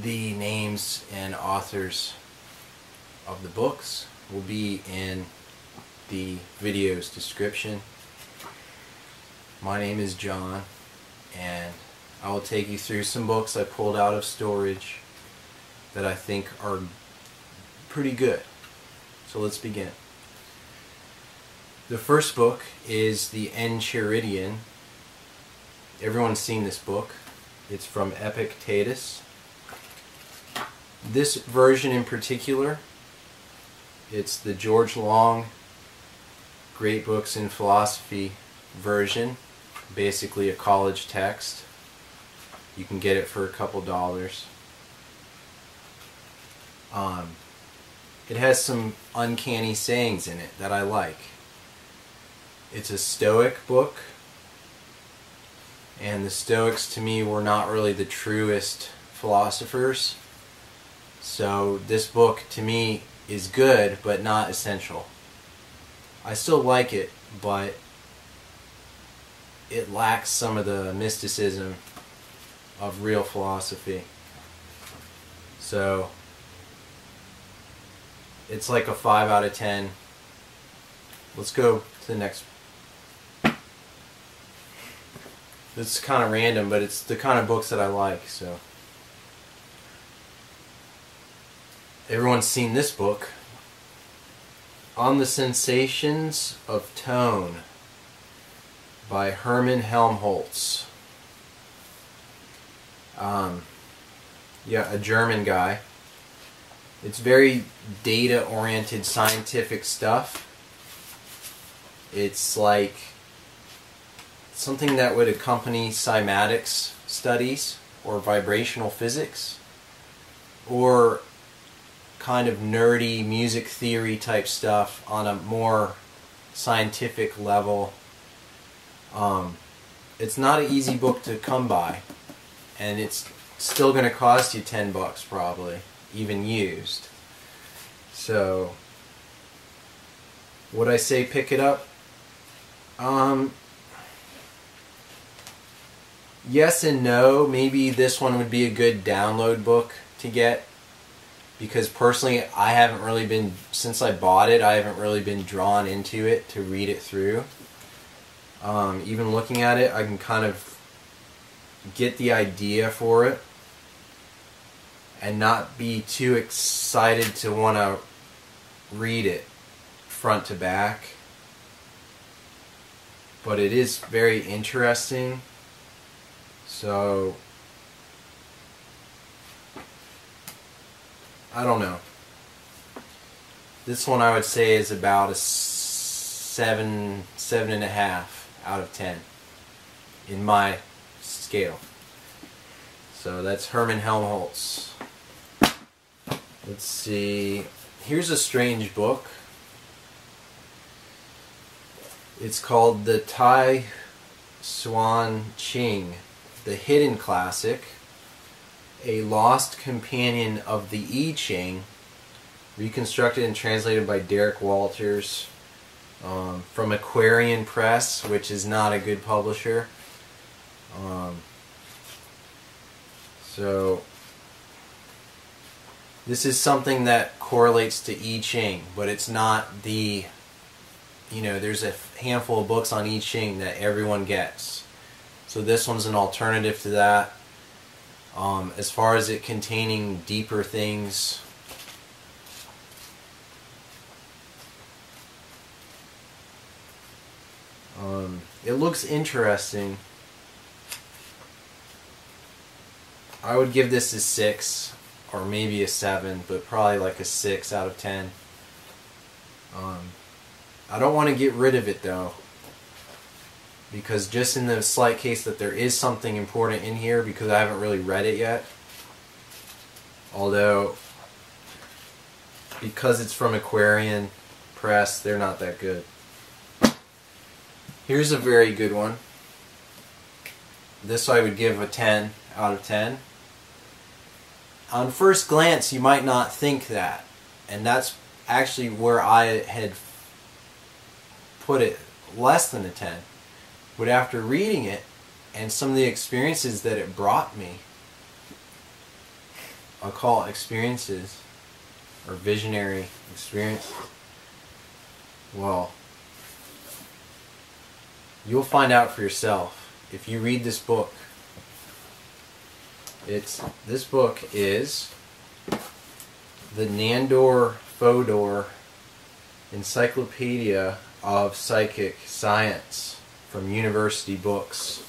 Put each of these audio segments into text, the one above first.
The names and authors of the books will be in the video's description. My name is John and I will take you through some books I pulled out of storage that I think are pretty good. So let's begin. The first book is The Enchiridion. Everyone's seen this book. It's from Epictetus. This version in particular, it's the George Long Great Books in Philosophy version, basically a college text. You can get it for a couple dollars. Um, it has some uncanny sayings in it that I like. It's a Stoic book, and the Stoics to me were not really the truest philosophers. So this book to me is good, but not essential. I still like it, but it lacks some of the mysticism of real philosophy. So it's like a 5 out of 10. Let's go to the next. It's kind of random, but it's the kind of books that I like, so. Everyone's seen this book on the sensations of tone by Hermann Helmholtz. Um, yeah a german guy. It's very data oriented scientific stuff. It's like something that would accompany cymatics studies or vibrational physics or kind of nerdy music theory type stuff on a more scientific level. Um, it's not an easy book to come by, and it's still going to cost you 10 bucks probably, even used. So, would I say pick it up? Um, yes and no. Maybe this one would be a good download book to get because personally I haven't really been since I bought it I haven't really been drawn into it to read it through. Um, even looking at it I can kind of get the idea for it and not be too excited to want to read it front to back. But it is very interesting. So I don't know. This one I would say is about a seven, seven and a half out of ten in my scale. So that's Hermann Helmholtz. Let's see. Here's a strange book. It's called The T'ai Hsuan Ching, the Hidden Classic a lost companion of the I Ching, reconstructed and translated by Derek Walters um, from Aquarian Press, which is not a good publisher. Um, so this is something that correlates to I Ching, but it's not the you know, there's a handful of books on I Ching that everyone gets. So this one's an alternative to that. Um, as far as it containing deeper things, um, it looks interesting. I would give this a 6 or maybe a 7, but probably like a 6 out of 10. Um, I don't want to get rid of it though because just in the slight case that there is something important in here because I haven't really read it yet although because it's from Aquarian Press they're not that good. Here's a very good one. This I would give a 10 out of 10 on first glance you might not think that and that's actually where I had put it less than a 10 but after reading it and some of the experiences that it brought me, occult experiences or visionary experience, well, you'll find out for yourself if you read this book. It's this book is the Nandor Fodor Encyclopedia of Psychic Science from University Books.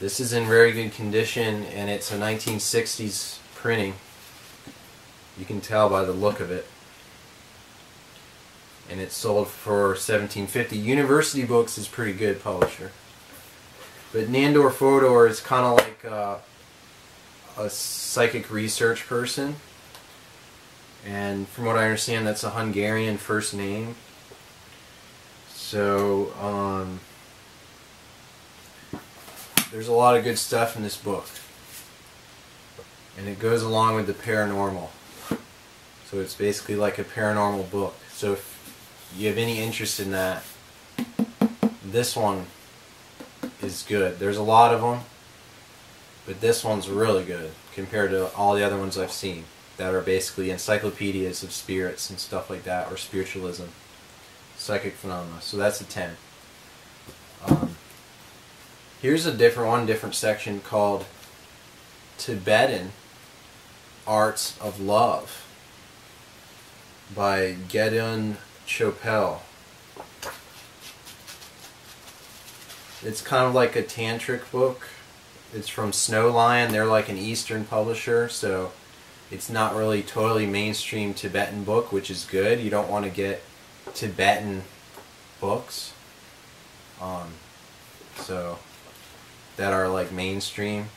This is in very good condition and it's a 1960s printing. You can tell by the look of it. And it's sold for 1750. University Books is pretty good publisher. But Nandor Fodor is kind of like uh, a psychic research person. And from what I understand, that's a Hungarian first name. So, um, there's a lot of good stuff in this book. And it goes along with the paranormal. So it's basically like a paranormal book. So if you have any interest in that, this one is good. There's a lot of them, but this one's really good compared to all the other ones I've seen that are basically encyclopedias of spirits and stuff like that, or spiritualism, psychic phenomena. So that's a 10. Um, here's a different one, different section called Tibetan Arts of Love by Gedun Chopel. It's kind of like a tantric book. It's from Snow Lion. They're like an Eastern publisher, so it's not really totally mainstream Tibetan book, which is good. You don't want to get Tibetan books. Um, so that are like mainstream.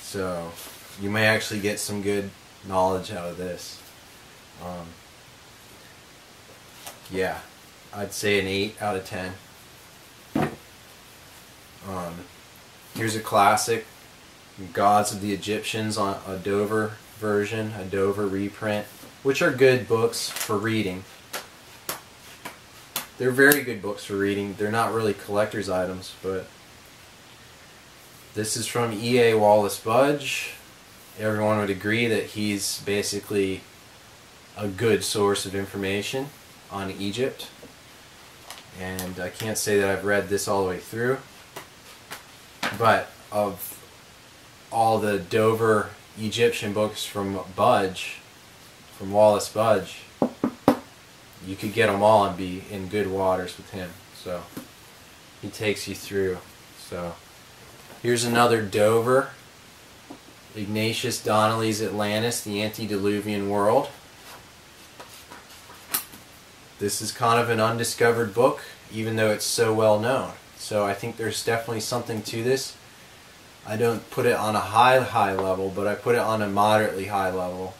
So you may actually get some good knowledge out of this. Um, yeah, I'd say an 8 out of 10. Um, here's a classic, Gods of the Egyptians on a Dover version, a Dover reprint, which are good books for reading. They're very good books for reading. They're not really collector's items, but this is from E.A. Wallis Budge. Everyone would agree that he's basically a good source of information on Egypt. And I can't say that I've read this all the way through. But of all the Dover Egyptian books from Budge, from Wallis Budge, you could get them all and be in good waters with him. So he takes you through. So here's another Dover. Ignatius Donnelly's Atlantis, the Antediluvian World. This is kind of an undiscovered book, even though it's so well known. So I think there's definitely something to this. I don't put it on a high, high level, but I put it on a moderately high level.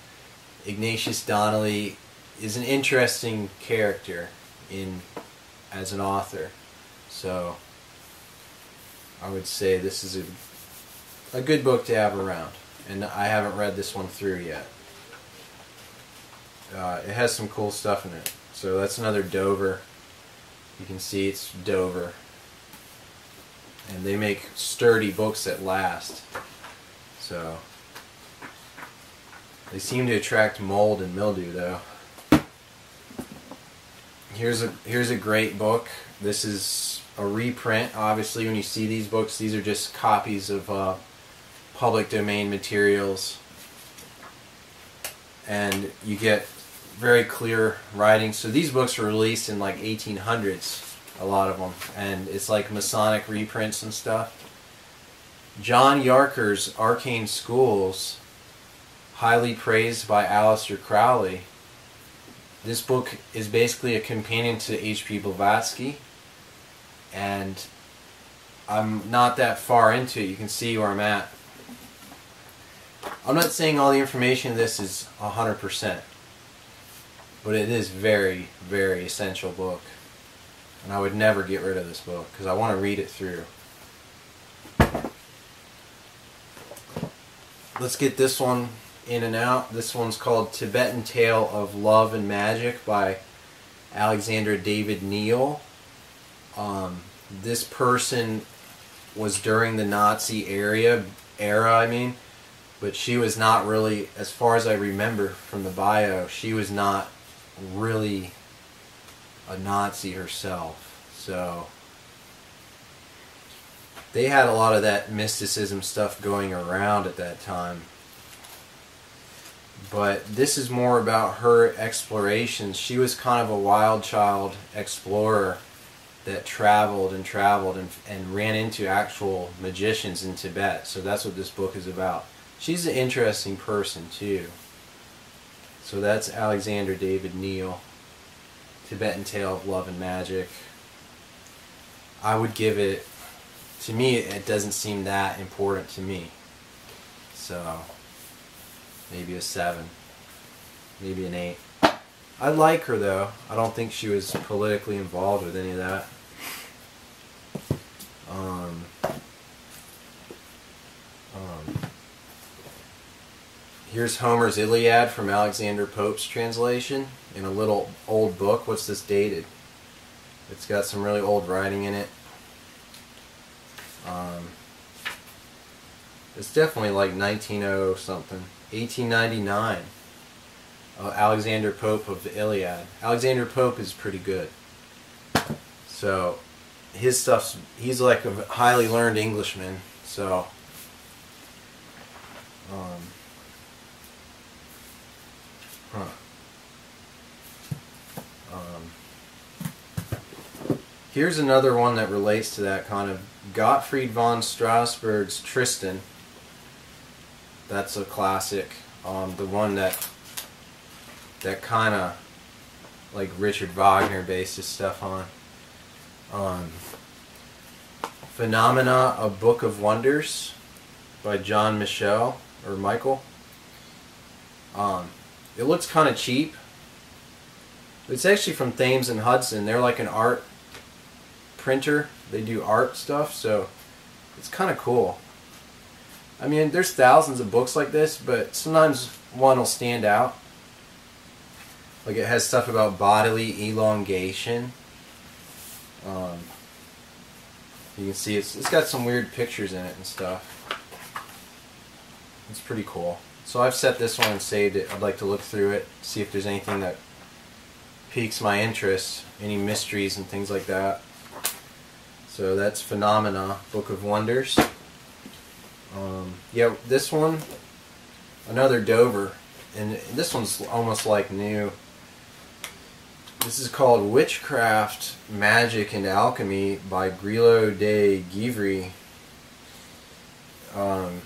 Ignatius Donnelly is an interesting character in as an author. So I would say this is a, a good book to have around. And I haven't read this one through yet. Uh, it has some cool stuff in it. So that's another Dover. You can see it's Dover and they make sturdy books that last. So they seem to attract mold and mildew though. Here's a here's a great book. This is a reprint. Obviously, when you see these books, these are just copies of uh, public domain materials, and you get very clear writing. So these books were released in like 1800s a lot of them, and it's like Masonic reprints and stuff. John Yarker's Arcane Schools, highly praised by Aleister Crowley. This book is basically a companion to H.P. Blavatsky, and I'm not that far into it. You can see where I'm at. I'm not saying all the information in this is 100%, but it is very, very essential book. And I would never get rid of this book because I want to read it through. Let's get this one in and out. This one's called Tibetan Tale of Love and Magic by Alexander David Néel. Um, this person was during the Nazi area era, I mean, but she was not really, as far as I remember from the bio, she was not really a Nazi herself. So they had a lot of that mysticism stuff going around at that time. But this is more about her explorations. She was kind of a wild child explorer that traveled and traveled and, and ran into actual magicians in Tibet. So that's what this book is about. She's an interesting person too. So that's Alexander David Néel, Tibetan Tale of Love and Magic. I would give it, to me, it doesn't seem that important to me. So maybe a seven, maybe an eight. I like her though. I don't think she was politically involved with any of that. Um, um, here's Homer's Iliad from Alexander Pope's translation in a little old book. What's this dated? It's got some really old writing in it. Um, it's definitely like 1900 something. 1899. Uh, Alexander Pope of the Iliad. Alexander Pope is pretty good. So his stuff's he's like a highly learned Englishman. So um, huh. Um, here's another one that relates to that kind of Gottfried von Strassburg's Tristan. That's a classic. Um, the one that that kind of like Richard Wagner based his stuff on. Um, Phenomena, A Book of Wonders by John Michell or Michael. Um, it looks kind of cheap. It's actually from Thames and Hudson. They're like an art printer. They do art stuff, so it's kind of cool. I mean, there's thousands of books like this, but sometimes one will stand out. Like it has stuff about bodily elongation. Um, you can see it's, it's got some weird pictures in it and stuff. It's pretty cool. So I've set this one and saved it. I'd like to look through it, see if there's anything that piques my interest, any mysteries and things like that. So that's Phenomena, Book of Wonders. Um, yeah, this one, another Dover, and this one's almost like new. This is called Witchcraft, Magic, and Alchemy by Grillot de Givry. Um,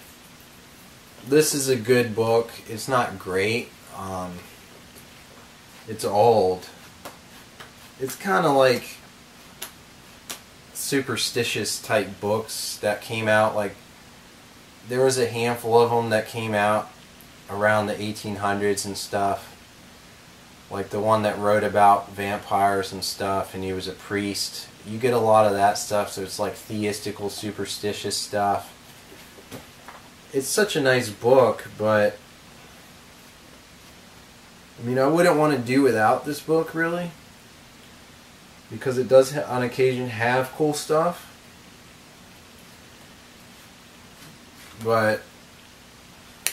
this is a good book. It's not great. Um, it's old. It's kind of like superstitious type books that came out. Like there was a handful of them that came out around the 1800s and stuff like the one that wrote about vampires and stuff and he was a priest. You get a lot of that stuff so it's like theistical superstitious stuff. It's such a nice book but I mean I wouldn't want to do without this book really. Because it does on occasion have cool stuff. But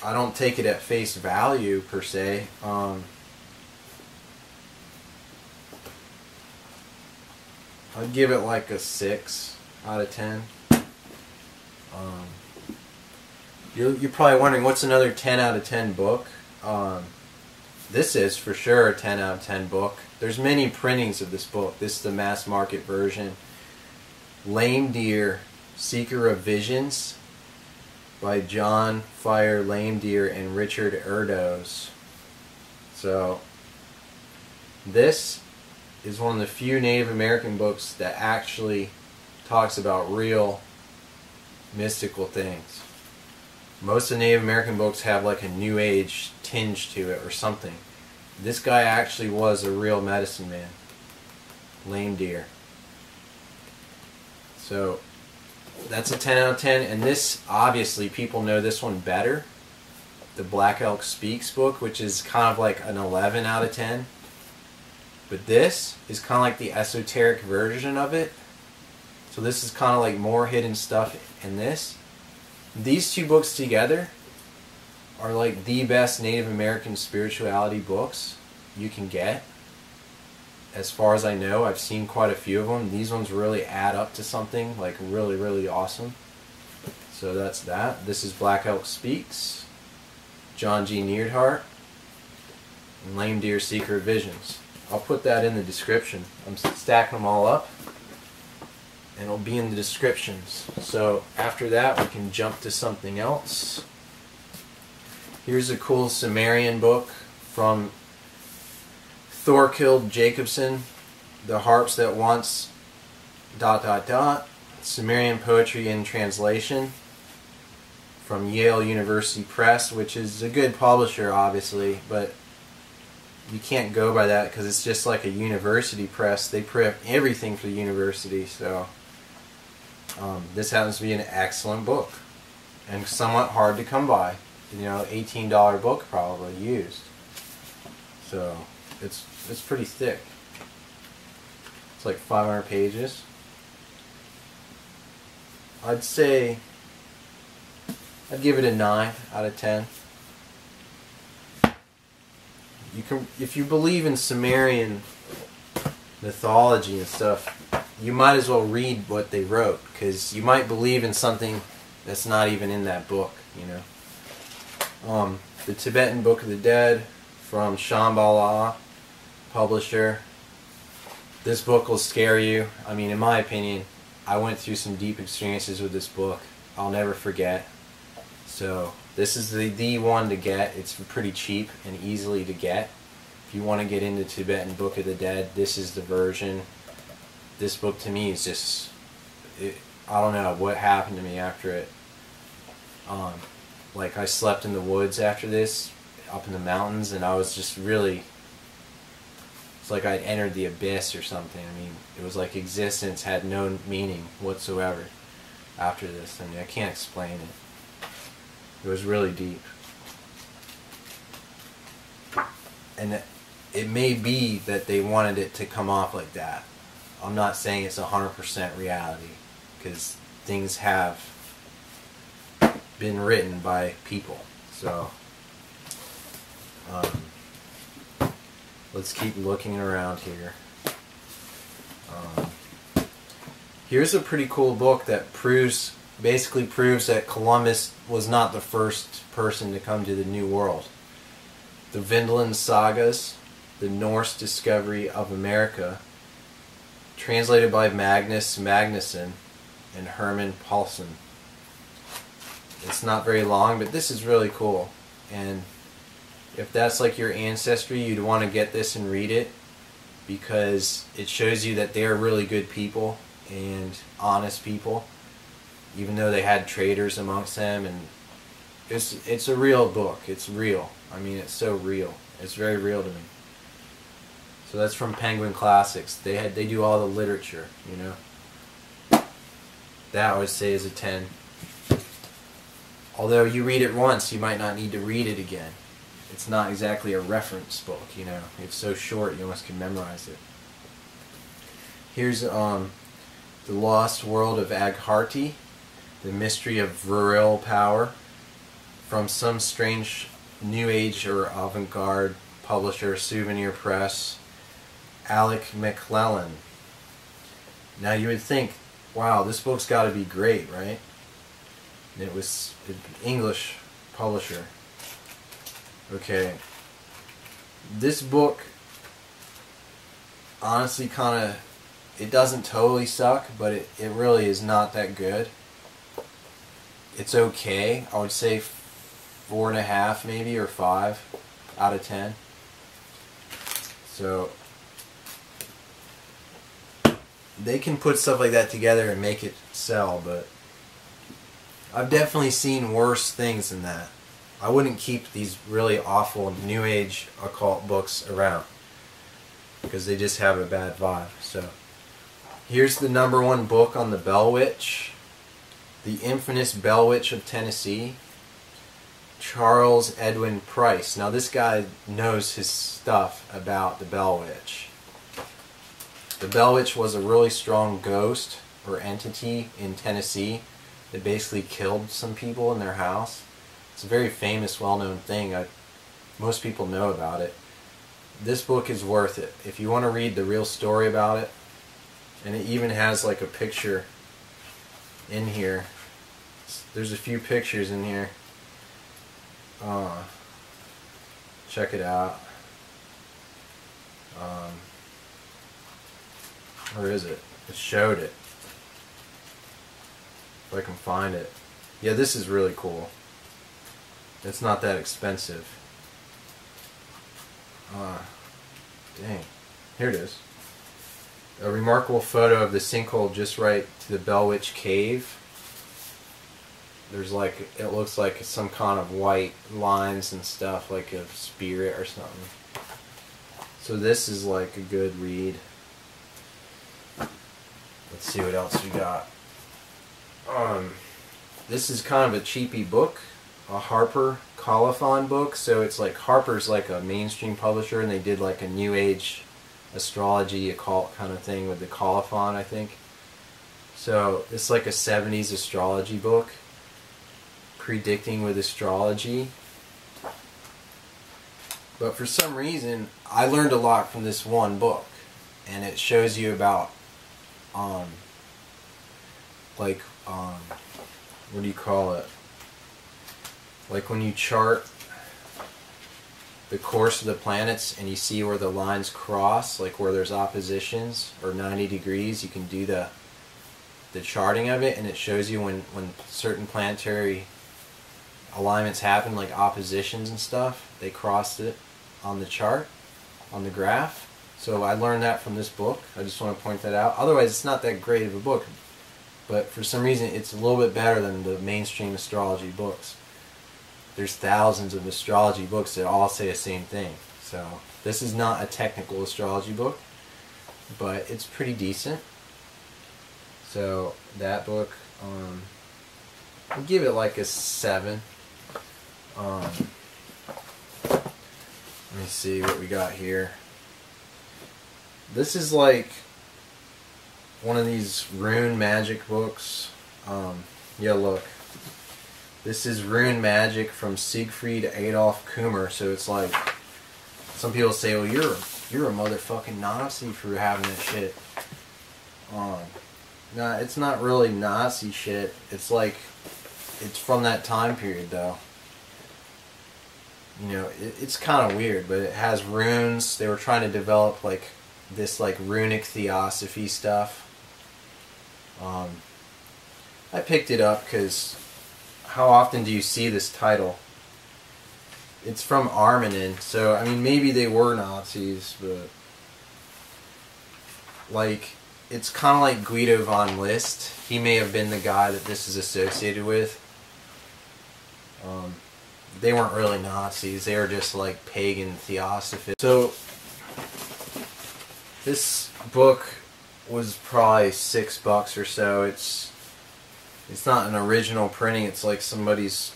I don't take it at face value per se. Um, I'd give it like a six out of ten. Um, you're, you're probably wondering what's another 10 out of 10 book. Um, this is for sure a 10 out of 10 book. There's many printings of this book. This is the mass market version. Lame Deer, Seeker of Visions by John Fire Lame Deer and Richard Erdoes. So this is one of the few Native American books that actually talks about real mystical things. Most of the Native American books have like a New Age tinge to it or something. This guy actually was a real medicine man. Lame deer. So that's a 10 out of 10. And this, obviously, people know this one better. The Black Elk Speaks book, which is kind of like an 11 out of 10. But this is kind of like the esoteric version of it. So this is kind of like more hidden stuff in this. These two books together are like the best Native American spirituality books you can get. As far as I know, I've seen quite a few of them. These ones really add up to something like really, really awesome. So that's that. This is Black Elk Speaks, John G. Neihardt, and Lame Deer Secret Visions. I'll put that in the description. I'm stacking them all up and it'll be in the descriptions. So after that, we can jump to something else. Here's a cool Sumerian book from Thorkild Jacobsen, The Harps That Once, dot, dot, dot, Sumerian Poetry in Translation from Yale University Press, which is a good publisher, obviously, but you can't go by that because it's just like a university press. They print everything for the university, so um, this happens to be an excellent book and somewhat hard to come by. You know, $18 book probably used. So it's it's pretty thick. It's like 500 pages. I'd say I'd give it a 9 out of 10. You can if you believe in Sumerian mythology and stuff, you might as well read what they wrote because you might believe in something that's not even in that book, you know. Um, the Tibetan Book of the Dead from Shambhala, publisher. This book will scare you. I mean, in my opinion, I went through some deep experiences with this book. I'll never forget. So this is the, the one to get. It's pretty cheap and easily to get. If you want to get into Tibetan Book of the Dead, this is the version this book to me is just it, I don't know what happened to me after it. Um, like I slept in the woods after this, up in the mountains, and I was just really. It's like I'd entered the abyss or something. I mean, it was like existence had no meaning whatsoever after this. I mean, I can't explain it. It was really deep. And it may be that they wanted it to come off like that. I'm not saying it's 100% reality because things have been written by people. So um, let's keep looking around here. Um, here's a pretty cool book that proves basically proves that Columbus was not the first person to come to the New World. The Vinland Sagas, the Norse discovery of America, translated by Magnus Magnusson and Hermann Pálsson. It's not very long, but this is really cool. And if that's like your ancestry, you'd want to get this and read it because it shows you that they're really good people and honest people, even though they had traitors amongst them. And it's it's a real book. It's real. I mean, it's so real. It's very real to me. So that's from Penguin Classics. They had they do all the literature, you know. That I would say is a 10. Although you read it once, you might not need to read it again. It's not exactly a reference book, you know. It's so short, you almost can memorize it. Here's um, The Lost World of Agharti, The Mystery of Vril Power, from some strange New Age or avant-garde publisher, Souvenir Press. Alec Maclellan. Now you would think, wow, this book's got to be great, right? And it was an English publisher. Okay. This book honestly kind of it doesn't totally suck, but it, it really is not that good. It's okay. I would say four and a half maybe or five out of ten. So they can put stuff like that together and make it sell, but I've definitely seen worse things than that. I wouldn't keep these really awful new age occult books around because they just have a bad vibe. So here's the number one book on the Bell Witch, The Infamous Bell Witch of Tennessee, Charles Edwin Price. Now this guy knows his stuff about the Bell Witch. The Bell Witch was a really strong ghost or entity in Tennessee that basically killed some people in their house. It's a very famous, well-known thing. I, most people know about it. This book is worth it. If you want to read the real story about it, and it even has like a picture in here. There's a few pictures in here. Uh, check it out. Um, where is it? It showed it. If I can find it. Yeah, this is really cool. It's not that expensive. Uh, dang. Here it is. A remarkable photo of the sinkhole just right to the Bell Witch Cave. There's like, it looks like some kind of white lines and stuff, like a spirit or something. So this is like a good read. Let's see what else we got. Um, this is kind of a cheapy book, a Harper Colophon book. So it's like Harper's like a mainstream publisher, and they did like a New Age astrology occult kind of thing with the Colophon, I think. So it's like a 70s astrology book, predicting with astrology. But for some reason, I learned a lot from this one book, and it shows you about, um, like, um, what do you call it? Like when you chart the course of the planets and you see where the lines cross, like where there's oppositions or 90 degrees, you can do the the charting of it and it shows you when, when certain planetary alignments happen, like oppositions and stuff, they crossed it on the chart, on the graph. So I learned that from this book. I just want to point that out. Otherwise, it's not that great of a book, but for some reason, it's a little bit better than the mainstream astrology books there's thousands of astrology books that all say the same thing. So this is not a technical astrology book, but it's pretty decent. So that book, um, I'll give it like a seven. Um, let me see what we got here. This is like one of these rune magic books. Um, yeah, look. This is Rune Magic from Siegfried Adolf Kummer. So it's like some people say, "Well, you're you're a motherfucking Nazi for having this shit." on." no, it's not really Nazi shit. It's like it's from that time period, though. You know, it, it's kind of weird, but it has runes. They were trying to develop like this like runic theosophy stuff. Um, I picked it up because how often do you see this title? It's from Armanen, so I mean maybe they were Nazis, but like it's kind of like Guido von List. He may have been the guy that this is associated with. Um, they weren't really Nazis. They were just like pagan theosophists. So this book was probably six bucks or so. It's it's not an original printing. It's like somebody's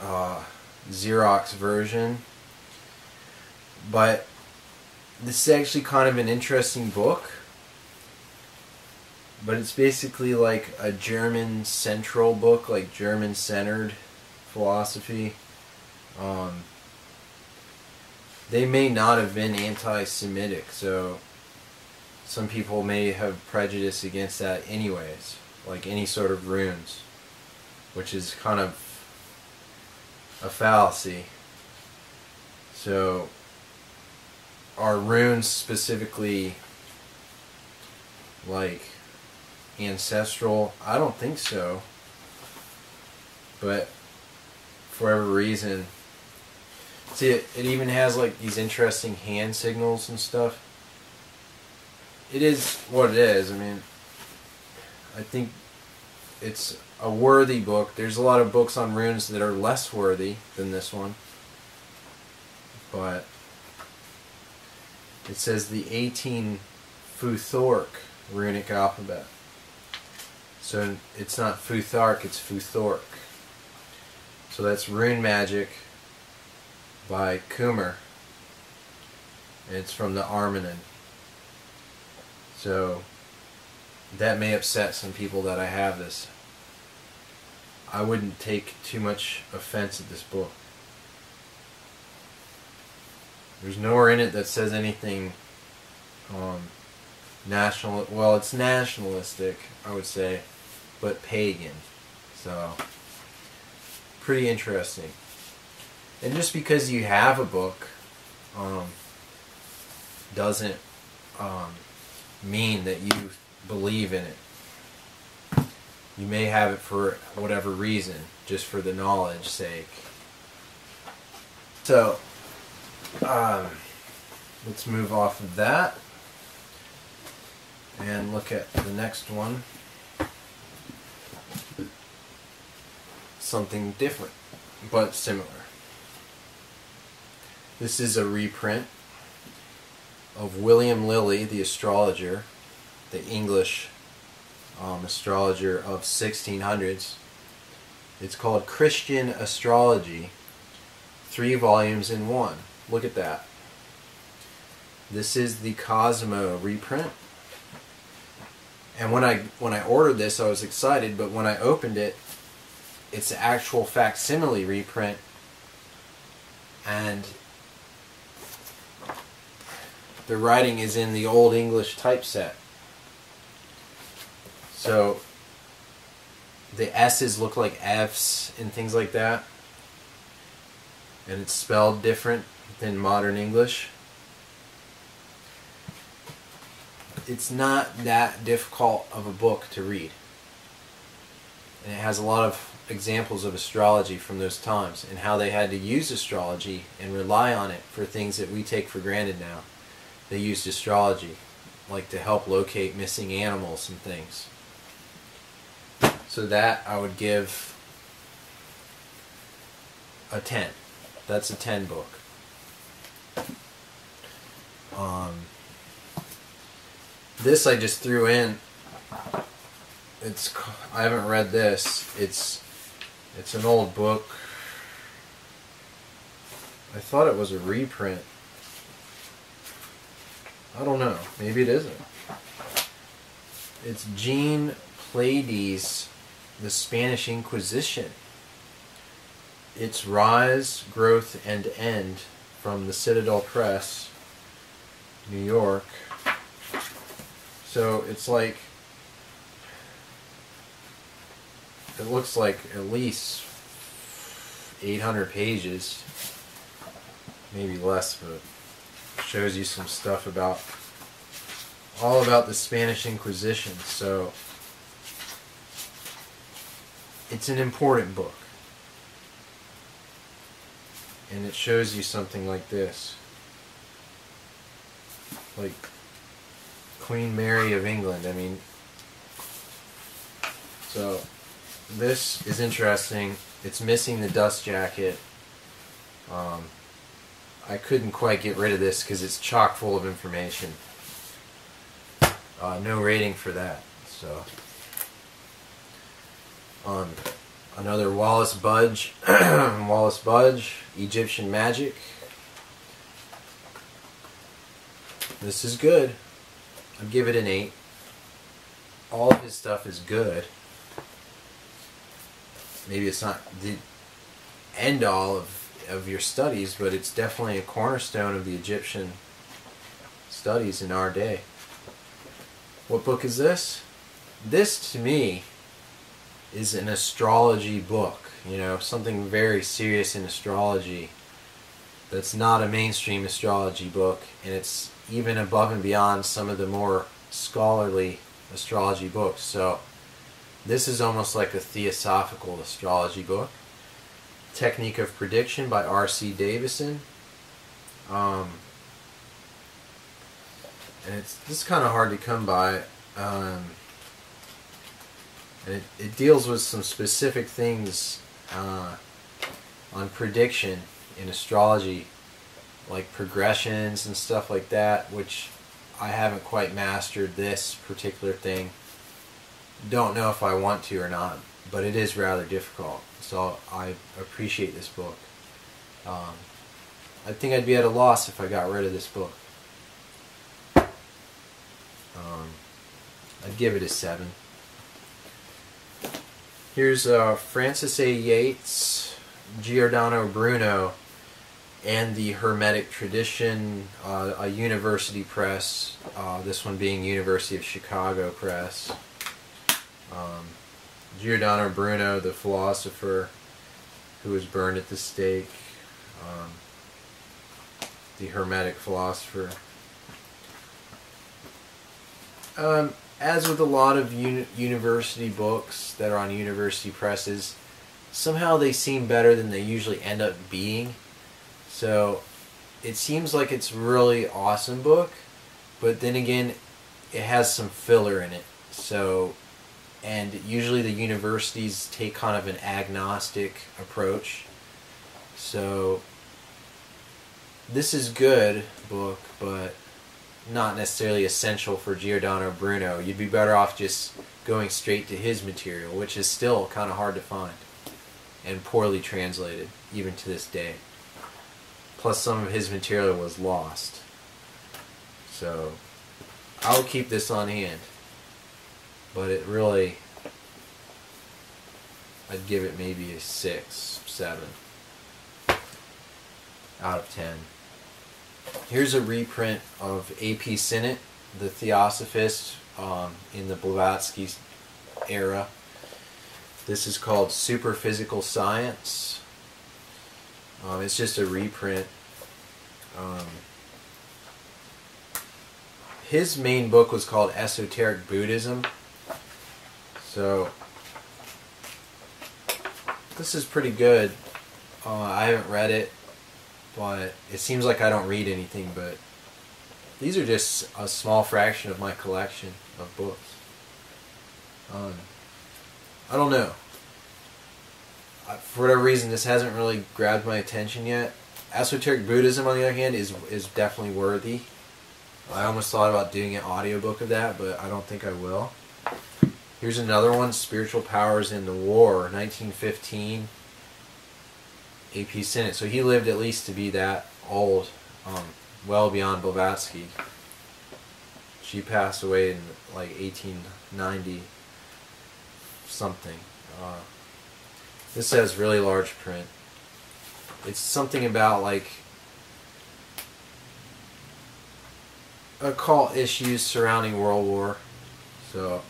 uh, Xerox version. But this is actually kind of an interesting book. But it's basically like a German central book, like German centered philosophy. Um, they may not have been anti Semitic, so some people may have prejudice against that, anyways like any sort of runes, which is kind of a fallacy. So, are runes specifically like ancestral? I don't think so. But for whatever reason, see, it, it even has like these interesting hand signals and stuff. It is what it is. I mean, I think it's a worthy book. There's a lot of books on runes that are less worthy than this one. But it says the 18 Futhorc runic alphabet. So it's not Futhark, it's Futhorc. So that's Rune Magic by Kummer. It's from the Armanen. So that may upset some people that I have this. I wouldn't take too much offense at this book. There's nowhere in it that says anything um, national. Well, it's nationalistic, I would say, but pagan. So, pretty interesting. And just because you have a book um, doesn't um, mean that you believe in it. You may have it for whatever reason, just for the knowledge sake. So, um, let's move off of that and look at the next one. Something different, but similar. This is a reprint of William Lilly, the astrologer, the English um, astrologer of 1600s. It's called Christian Astrology, three volumes in one. Look at that. This is the Cosmo reprint. And when I when I ordered this, I was excited, but when I opened it, it's an actual facsimile reprint, and the writing is in the Old English typeset. So the S's look like F's and things like that, and it's spelled different than modern English. It's not that difficult of a book to read. And it has a lot of examples of astrology from those times and how they had to use astrology and rely on it for things that we take for granted now. They used astrology, like to help locate missing animals and things. So that I would give a 10. That's a 10 book. Um, this I just threw in. It's I haven't read this. It's it's an old book. I thought it was a reprint. I don't know. Maybe it isn't. It's Jean Plaidy's The Spanish Inquisition. Its rise, growth, and end from the Citadel Press, New York. So it's like it looks like at least 800 pages, maybe less, but shows you some stuff about all about the Spanish Inquisition. So it's an important book. And it shows you something like this. Like Queen Mary of England. I mean, so this is interesting. It's missing the dust jacket. Um, I couldn't quite get rid of this because it's chock full of information. Uh, no rating for that. So, um, another Wallis Budge, Wallis Budge, Egyptian Magic. This is good. I'd give it an 8. All of his stuff is good. Maybe it's not the end all of of your studies, but it's definitely a cornerstone of the Egyptian studies in our day. What book is this? This, to me, is an astrology book. You know, something very serious in astrology that's not a mainstream astrology book, and it's even above and beyond some of the more scholarly astrology books. So, this is almost like a theosophical astrology book. Technique of Prediction by R.C. Davison. Um, and it's this kind of hard to come by. Um, and it, it deals with some specific things uh, on prediction in astrology, like progressions and stuff like that, which I haven't quite mastered this particular thing. Don't know if I want to or not, but it is rather difficult. So I appreciate this book. Um, I think I'd be at a loss if I got rid of this book. Um, I'd give it a 7. Here's uh, Frances A. Yates, Giordano Bruno, and the Hermetic Tradition, uh, a university press. Uh, this one being University of Chicago Press. Um, Giordano Bruno, the philosopher who was burned at the stake. Um, the Hermetic philosopher. Um, as with a lot of uni university books that are on university presses, somehow they seem better than they usually end up being. So it seems like it's really awesome book, but then again, it has some filler in it. So, and usually the universities take kind of an agnostic approach. So this is good book, but not necessarily essential for Giordano Bruno. You'd be better off just going straight to his material, which is still kind of hard to find and poorly translated, even to this day. Plus, some of his material was lost. So, I'll keep this on hand. But it really, I'd give it maybe a 6, 7 out of 10. Here's a reprint of A.P. Sinnett, the Theosophist um, in the Blavatsky era. This is called Superphysical Science. Um, it's just a reprint. Um, his main book was called Esoteric Buddhism. So, this is pretty good. Uh, I haven't read it but it seems like I don't read anything, but these are just a small fraction of my collection of books. Um, I don't know. For whatever reason, this hasn't really grabbed my attention yet. Esoteric Buddhism, on the other hand, is is definitely worthy. I almost thought about doing an audiobook of that, but I don't think I will. Here's another one, Spiritual Powers in the War, 1915. A.P. Sinnett. So he lived at least to be that old, um, well beyond Blavatsky. She passed away in like 1890 something. Uh, this has really large print. It's something about like occult issues surrounding World War. So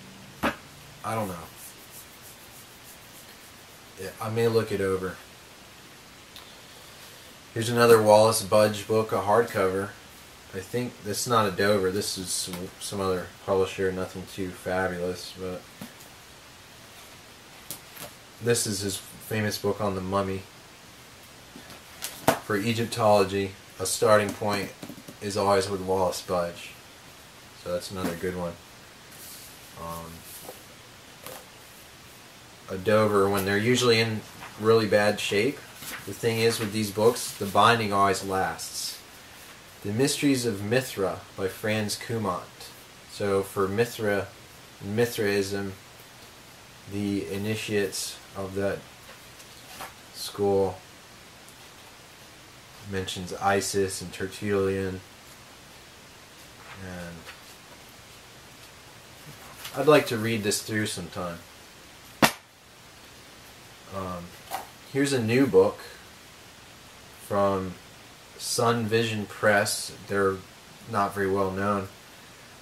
I don't know. I may look it over. Here's another Wallis Budge book, a hardcover. I think this is not a Dover. This is some, some other publisher. Nothing too fabulous, but this is his famous book on the mummy. For Egyptology, a starting point is always with Wallis Budge. So that's another good one. Um, a Dover, when they're usually in really bad shape, the thing is with these books, the binding always lasts. The Mysteries of Mithra by Franz Cumont. So for Mithra, Mithraism, the initiates of that school mentions Isis and Tertullian and I'd like to read this through sometime. Um, Here's a new book from Sun Vision Press. They're not very well known.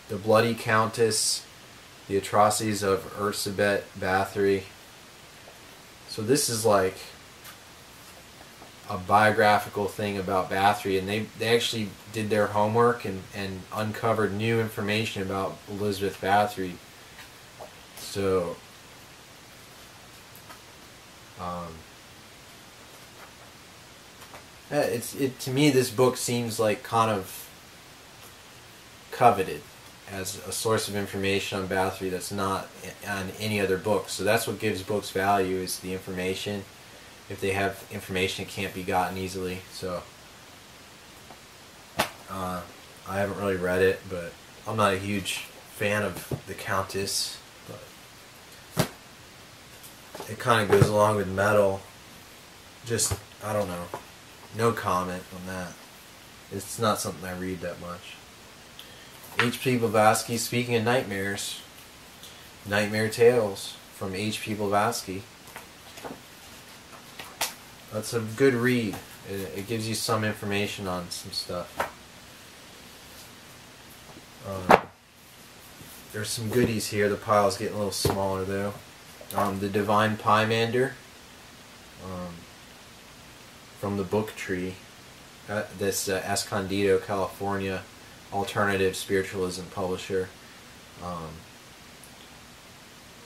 The Bloody Countess, The Atrocities of Erzsébet Bathory. So this is like a biographical thing about Bathory, and they, they actually did their homework and, and uncovered new information about Elizabeth Bathory. So, um, uh, it's it to me this book seems like kind of coveted as a source of information on Bathory that's not on any other book. So that's what gives books value is the information. If they have information, it can't be gotten easily. So uh, I haven't really read it, but I'm not a huge fan of the Countess. But it kind of goes along with metal. Just I don't know. No comment on that. It's not something I read that much. H.P. Blavatsky, speaking of nightmares, Nightmare Tales from H.P. Blavatsky. That's a good read. It, gives you some information on some stuff. Um, there's some goodies here. The pile's getting a little smaller though. Um, the Divine Pymander um, from the Book Tree. Uh, this uh, Escondido, California alternative spiritualism publisher. Um,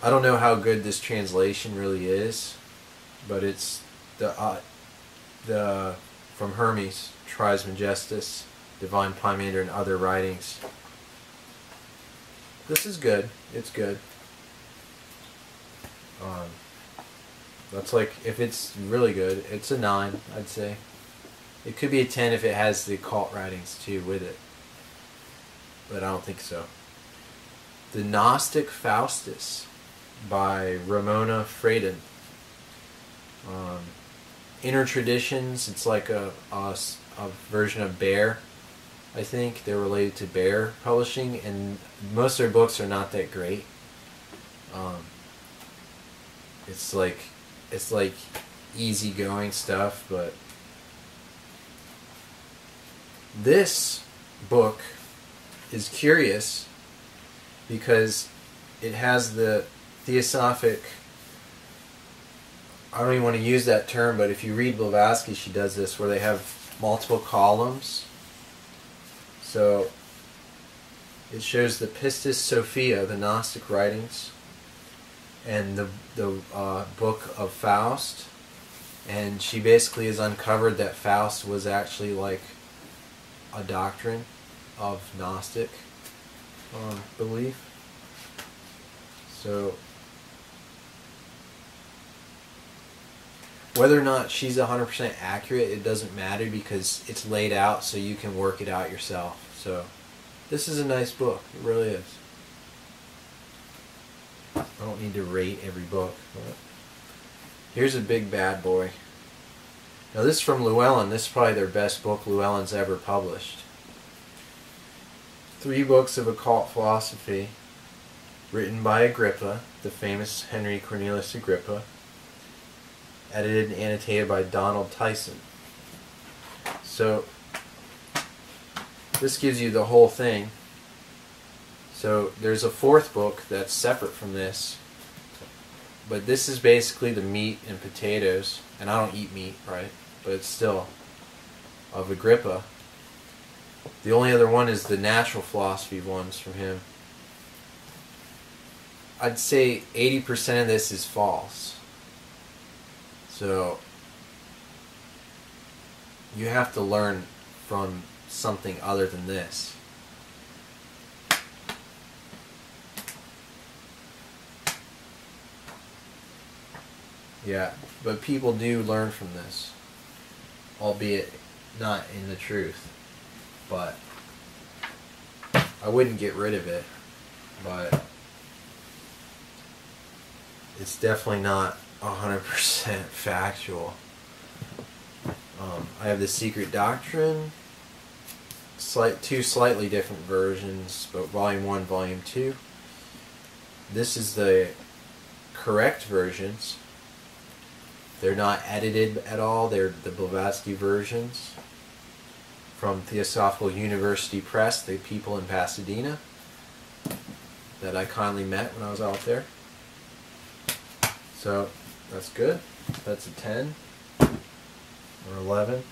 I don't know how good this translation really is, but it's the uh, the from Hermes, Trismegistus, Divine Pymander, and other writings. This is good. It's good. Um, that's like if it's really good, it's a nine. I'd say. It could be a ten if it has the occult writings too with it, but I don't think so. The Gnostic Faustus by Ramona Fradon. Um, Inner Traditions, it's like a, a, a version of Bear. I think they're related to Bear Publishing, and most of their books are not that great. Um, it's like it's like easygoing stuff, but this book is curious because it has the theosophic I don't even want to use that term, but if you read Blavatsky, she does this where they have multiple columns. So it shows the Pistis Sophia, the Gnostic writings, and the the uh, book of Faust, and she basically has uncovered that Faust was actually like a doctrine of Gnostic um, belief. So whether or not she's 100% accurate, it doesn't matter because it's laid out so you can work it out yourself. So this is a nice book. It really is. I don't need to rate every book. here's a big bad boy. Now this is from Llewellyn. This is probably their best book Llewellyn's ever published. Three books of occult philosophy written by Agrippa, the famous Henry Cornelius Agrippa edited and annotated by Donald Tyson. So this gives you the whole thing. So there's a fourth book that's separate from this. But this is basically the meat and potatoes. And I don't eat meat, right? But it's still of Agrippa. The only other one is the natural philosophy ones from him. I'd say 80% of this is false. So you have to learn from something other than this. Yeah, but people do learn from this, albeit not in the truth. But I wouldn't get rid of it, but it's definitely not 100% factual. Um, I have the Secret Doctrine, slight two slightly different versions, but Volume 1, Volume 2. This is the correct versions. They're not edited at all, they're the Blavatsky versions from Theosophical University Press, the people in Pasadena that I kindly met when I was out there. So that's good. That's a 10 or 11.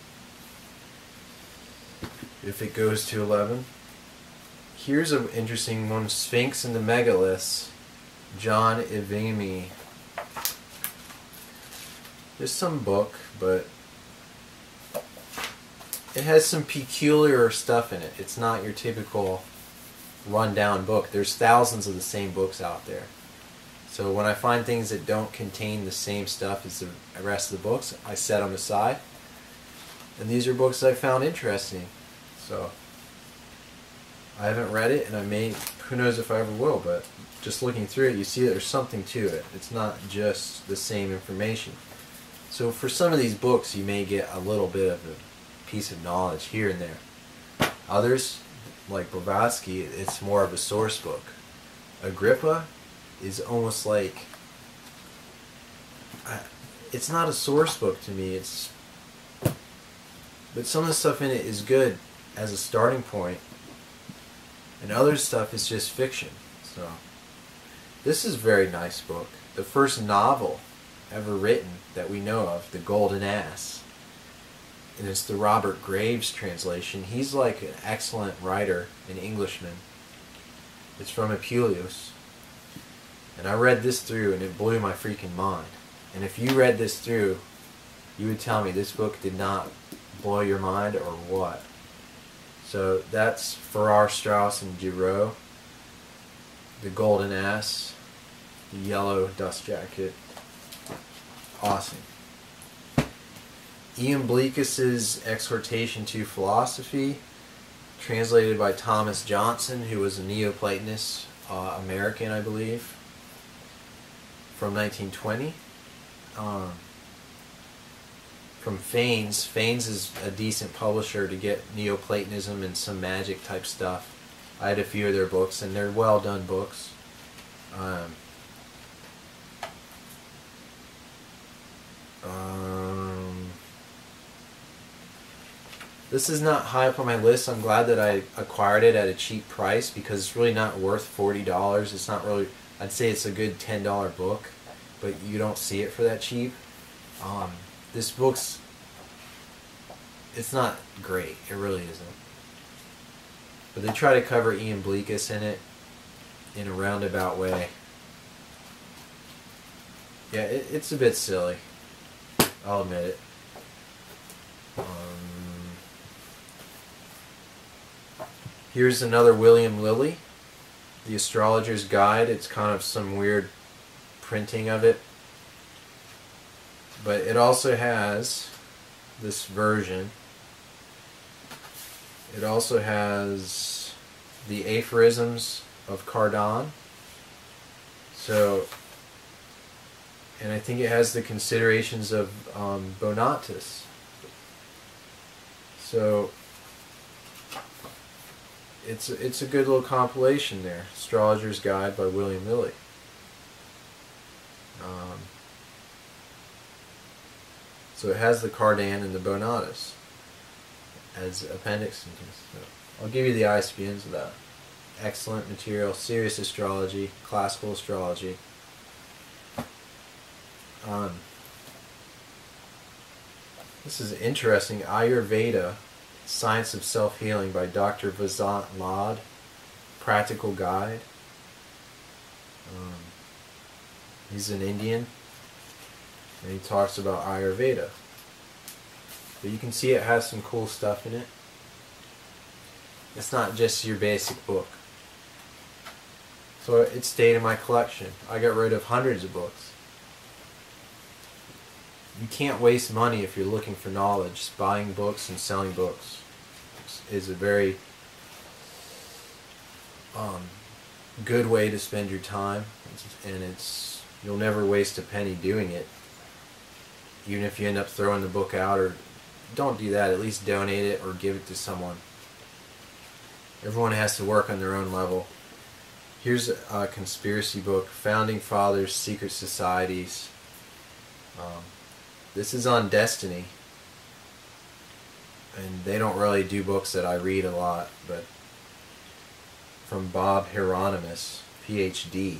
If it goes to 11. Here's an interesting one Sphinx and the Megaliths. John Ivimy. There's some book, but it has some peculiar stuff in it. It's not your typical rundown book. There's thousands of the same books out there. So when I find things that don't contain the same stuff as the rest of the books, I set them aside. And these are books I found interesting. So I haven't read it, and I may, who knows if I ever will, but just looking through it, you see there's something to it. It's not just the same information. So for some of these books, you may get a little bit of a piece of knowledge here and there. Others, like Blavatsky, it's more of a source book. Agrippa, is almost like it's not a source book to me. It's but some of the stuff in it is good as a starting point, and other stuff is just fiction. So this is a very nice book. The first novel ever written that we know of, The Golden Ass. And it's the Robert Graves translation. He's like an excellent writer, an Englishman. It's from Apuleius. And I read this through and it blew my freaking mind. And if you read this through, you would tell me this book did not blow your mind or what. So that's Farrar, Straus, and Giroux. The Golden Ass, the Yellow Dust Jacket. Awesome. Iamblichus's Exhortation to Philosophy, translated by Thomas Johnson, who was a Neoplatonist uh, American, I believe, from 1920. Um, from Phanes. Phanes is a decent publisher to get Neoplatonism and some magic type stuff. I had a few of their books, and they're well done books. Um, Um, this is not high up on my list. I'm glad that I acquired it at a cheap price because it's really not worth forty dollars. It's not really. I'd say it's a good ten dollar book, but you don't see it for that cheap. Um, this book's. It's not great. It really isn't. But they try to cover Iamblichus in it in a roundabout way. Yeah, it, it's a bit silly. I'll admit it. Um, here's another William Lilly, The Astrologer's Guide. It's kind of some weird printing of it. But it also has this version. It also has the aphorisms of Cardan. So and I think it has the considerations of um, Bonatus. So it's it's a good little compilation there. Astrologer's Guide by William Lilly. Um, so it has the Cardan and the Bonatus as appendix. So I'll give you the ISBNs of that. Excellent material, serious astrology, classical astrology. Um, this is interesting. Ayurveda, Science of Self Healing by Dr. Vasant Lad, Practical Guide. Um, he's an Indian, and he talks about Ayurveda. But you can see it has some cool stuff in it. It's not just your basic book. So it stayed in my collection. I got rid of hundreds of books you can't waste money if you're looking for knowledge. Buying books and selling books is a very um, good way to spend your time, and it's you'll never waste a penny doing it. Even if you end up throwing the book out, or don't do that. At least donate it or give it to someone. Everyone has to work on their own level. Here's a conspiracy book: Founding Fathers, Secret Societies. Um, this is on Destiny. And they don't really do books that I read a lot, but from Bob Hieronimus, PhD.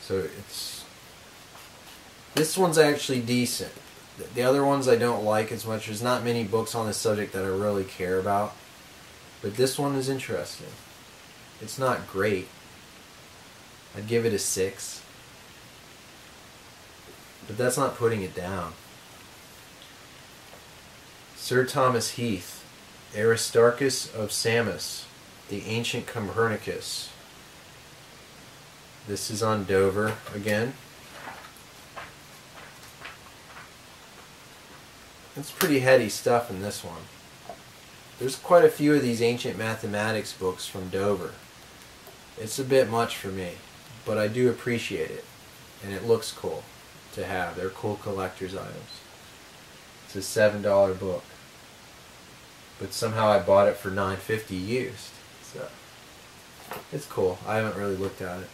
So it's this one's actually decent. The other ones I don't like as much. There's not many books on this subject that I really care about. But this one is interesting. It's not great. I'd give it a 6. But that's not putting it down. Sir Thomas Heath, Aristarchus of Samos, the ancient Copernicus. This is on Dover again. It's pretty heady stuff in this one. There's quite a few of these ancient mathematics books from Dover. It's a bit much for me, but I do appreciate it, and it looks cool to have. They're cool collector's items. It's a seven dollar book, but somehow I bought it for nine fifty used. So it's cool. I haven't really looked at it.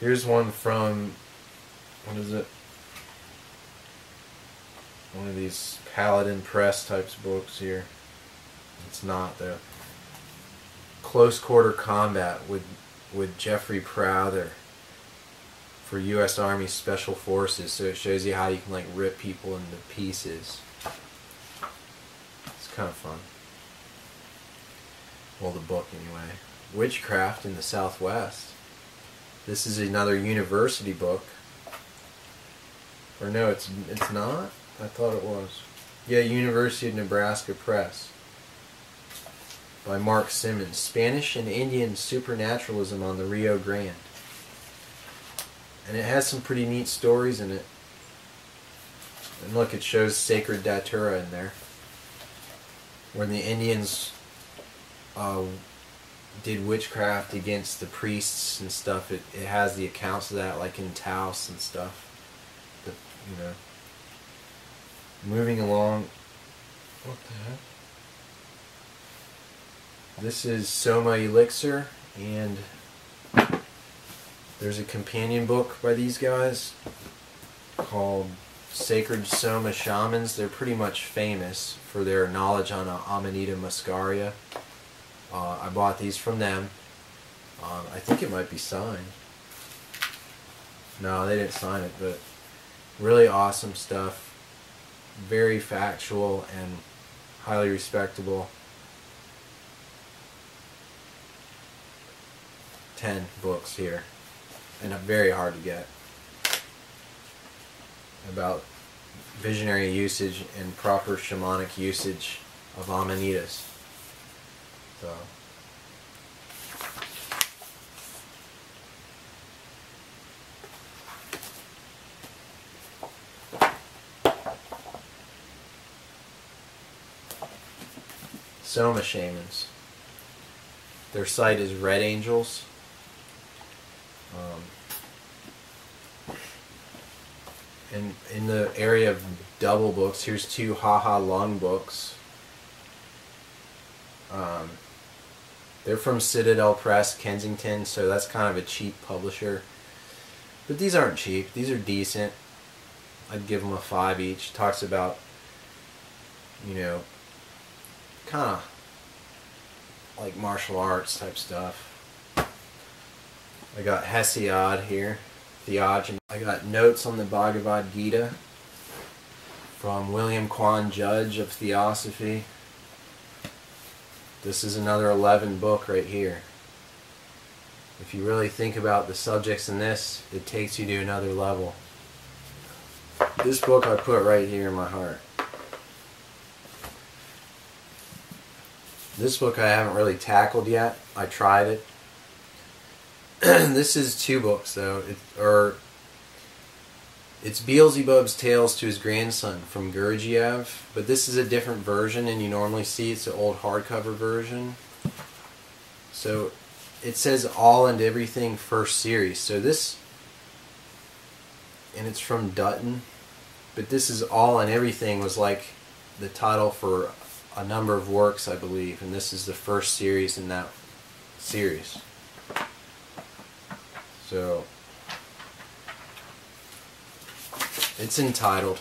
Here's one from what is it? One of these Paladin Press types of books here. It's not though. Close Quarter Combat with with Jeffrey Prather for U.S. Army Special Forces. So it shows you how you can like rip people into pieces. It's kind of fun. Well, the book anyway. Witchcraft in the Southwest. This is another university book. Or no, it's it's not. I thought it was. Yeah, University of Nebraska Press. By Marc Simmons. Spanish and Indian supernaturalism on the Rio Grande. And it has some pretty neat stories in it. And look, it shows sacred datura in there. When the Indians uh, did witchcraft against the priests and stuff, it, it has the accounts of that, like in Taos and stuff. The, you know. Moving along. What the heck? This is Soma Elixir, and there's a companion book by these guys called Sacred Soma Shamans. They're pretty much famous for their knowledge on uh, Amanita muscaria. Uh, I bought these from them. Um, I think it might be signed. No, they didn't sign it, but really awesome stuff. Very factual and highly respectable. 10 books here and very hard to get about visionary usage and proper shamanic usage of amanitas. So. Soma shamans. Their site is Red Angels. Um, in in the area of double books, here's two Haha Lung books. Um, they're from Citadel Press, Kensington, so that's kind of a cheap publisher. But these aren't cheap. These are decent. I'd give them a five each. Talks about, you know, kind of like martial arts type stuff. I got Hesiod here, Theogony. I got notes on the Bhagavad Gita from William Quan Judge of Theosophy. This is another 11 book right here. If you really think about the subjects in this, it takes you to another level. This book I put right here in my heart. This book I haven't really tackled yet. I tried it. this is two books though, it, or it's Beelzebub's Tales to his grandson from Gurdjieff, but this is a different version than you normally see. It's an old hardcover version. So it says all and everything first series. So this, and it's from Dutton, but this is all and everything was like the title for a number of works, I believe, and this is the first series in that series. So it's entitled.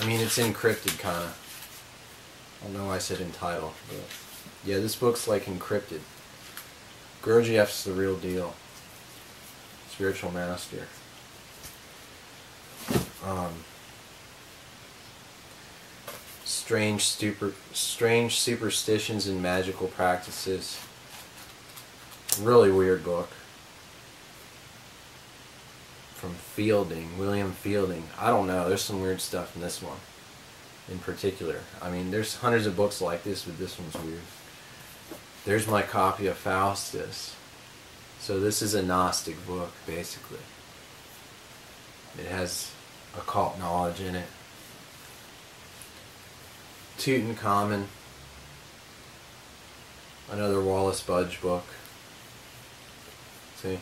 I mean, it's encrypted, kind of. I don't know why I said entitled, but yeah, this book's like encrypted. Gurdjieff's the real deal. Spiritual master. Um, strange, stupor, strange superstitions and magical practices. Really weird book from Fielding, William Fielding. I don't know. There's some weird stuff in this one, in particular. I mean, there's hundreds of books like this, but this one's weird. There's my copy of Faustus. So this is a Gnostic book, basically. It has occult knowledge in it. Tutankhamun. Another Wallis Budge book. See?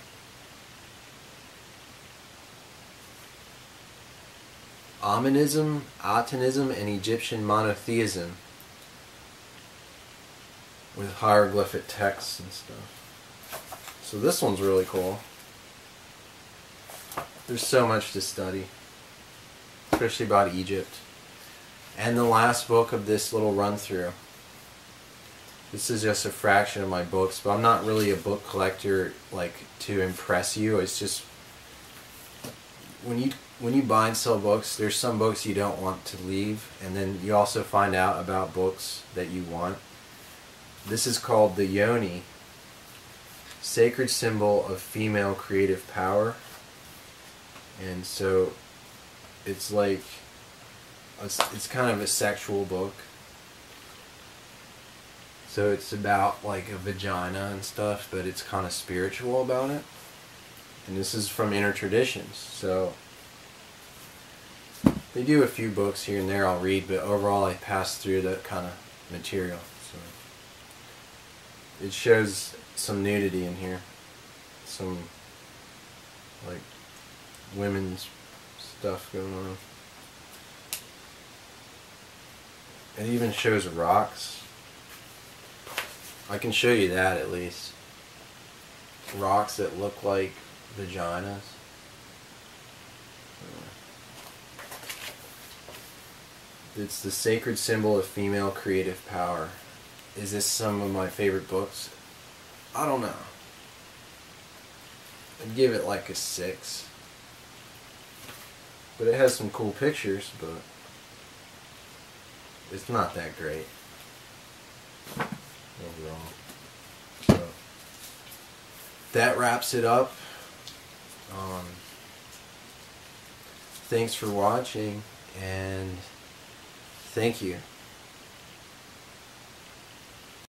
Amenism, Atenism, and Egyptian monotheism with hieroglyphic texts and stuff. So this one's really cool. there's so much to study, especially about Egypt. And the last book of this little run through. This is just a fraction of my books, but I'm not really a book collector like to impress you. It's just when you when you buy and sell books, there's some books you don't want to leave, and then you also find out about books that you want. This is called the Yoni, sacred symbol of female creative power. And so it's like it's, it's kind of a sexual book. So it's about like a vagina and stuff, but it's kind of spiritual about it. And this is from Inner Traditions. So they do a few books here and there I'll read, but overall I pass through that kind of material. So it shows some nudity in here, some like women's stuff going on. It even shows rocks. I can show you that at least. Rocks that look like vaginas. It's the sacred symbol of female creative power. Is this some of my favorite books? I don't know. I'd give it like a six. But it has some cool pictures, but it's not that great overall. So that wraps it up. Um, thanks for watching and thank you.